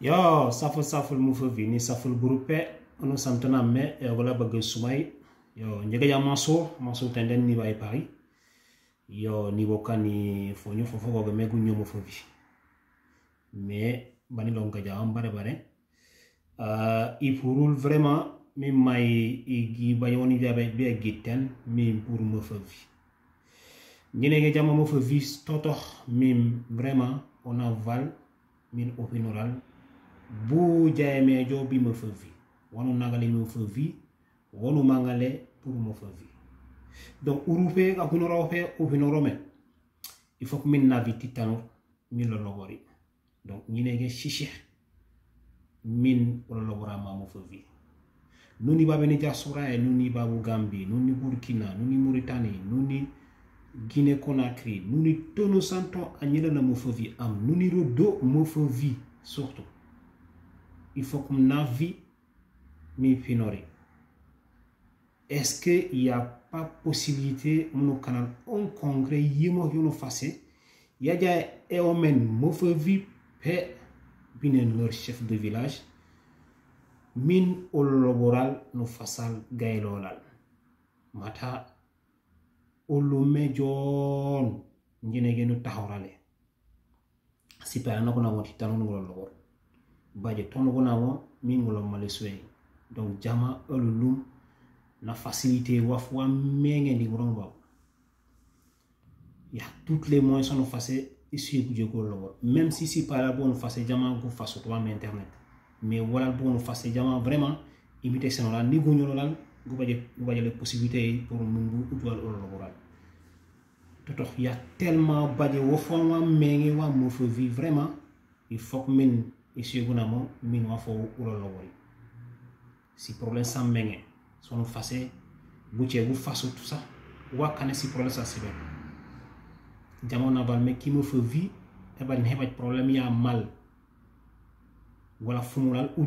yo saful saful mu fa vi ni saful grupe ono santana me e wala baga sumai. Yo njega ya maso maso tenden ni bay paris. Yo ni bokani fonyo fofo go megu nyomo fa vi. Mais bani longa jam bare. Bare pourul vraiment mi may igi bayoni jabe be gitten mi pour me fa vi. Ñene jama mo fa vi toto mim vraiment on aval min opinoral bujaye mejo bima fevi wanu nagale mo fevi wanu mangale pour mo fevi donc urupe ka hunoro fe o hunoro me il faut que min naviti tano min lo logori. Donc ñinege shishi min lo logora ma mo fevi nuni babé ni jasura e nuni babu gambi nuni burkina nuni mauritanie nuni guinée conakry nuni tonu santo anyela na mo fevi am nuni rodo mo fevi surtout. Il faut que na vie mi finori est-ce que il y a pas possibilité mon canal un congrès yimo yono fassé ya ja e o men mo vi pe binen leur chef de village. Min oloboral no fasal gaylolal mata olume jon njinege no taxawrale sipara nako na woti tanu ngolo lobor baje tono gona mo min ngolo male suwe donc jama olulum na facilité wafwa menge ndi ngoro ba ya toutes les moyens sont facés ici ku jego lobor même si si para bon facé jama go faso to am internet mais wala bon facé jama vraiment imité senola ni go nyolal go baje go baje les possibilités pour mungu utwal olo laboral toto il y a tellement baje wo fama menge wa mo fo vi vraiment il faut que min ici go namo min wa fo olo labori si problème sans menge son facé buche go faso tout ça wa kane si problème ça c'est jama na bal me qui me fait vie e ban hebat problème ya mal. Wala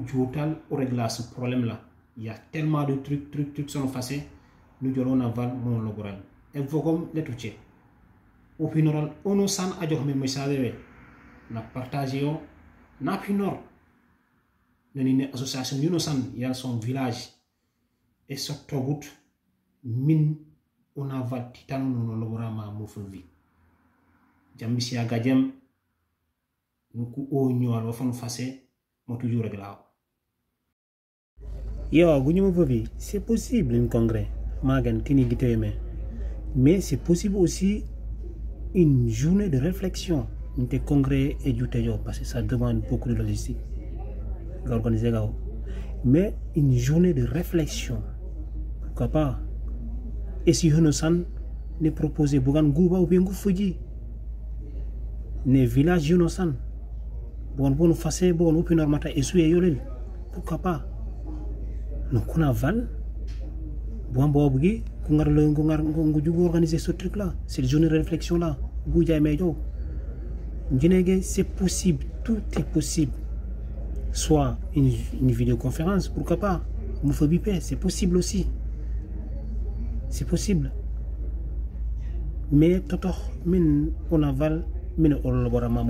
jotal au régler ce problème là il y a tellement de trucs trucs trucs sont facés nous jolon aval mon logoral. E vogom le tuche au pinoral ono san a jox me message we na partager yo na pinor nani ne association yuno san ya son village. Et so togut min on aval titano no logorama mo fa vie jambisi aga o ñoal wa fon fase mo toujours rek laaw yo guñu mo c'est possible un congrès. Magan tini mais c'est possible aussi une journée de réflexion nte congrès et jute yo parce que ça demande beaucoup de logistique organiser gao. Mais une journée de réflexion pourquoi pas? Et si hono san ne proposer bugan guba ou bien gufuji ne village yuno san bon bon fase bon upi normata essuye yolel pourquoi pas? No kuna val bon bobu gi ku ngar le ngar ngu jugo organiser ce truc là cette journée de réflexion là bu jay mejo c'est possible tout est possible. Soit une, vidéoconférence pourquoi pas. Fa bipé c'est possible aussi. C'est possible. Mais totox min on aval min oloborama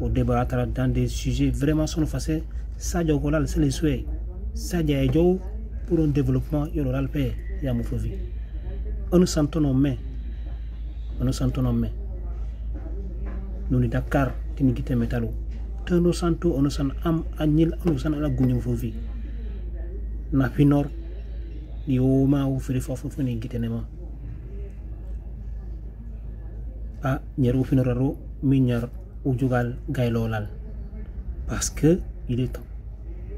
o débattre dans des sujets vraiment son facé sadio golal c'est les souhaits sadia e jow pour un développement yoloral pe ya mo fovi on santono me on santono me nuni dakar tini gite metalo tano santo on san am anyil on san ala gunyum fovi na pinor di o ma o fere fofo fene gite nema. A ñaru finoraro mi ñar ujugal gaylolal parce que il est temps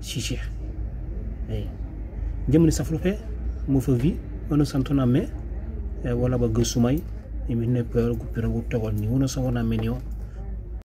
chiche ay jëmni saflu fe mo fa vi ono santona me e wala ba gësumay e mi ne peur gu pere gu togol ni wono sangona menio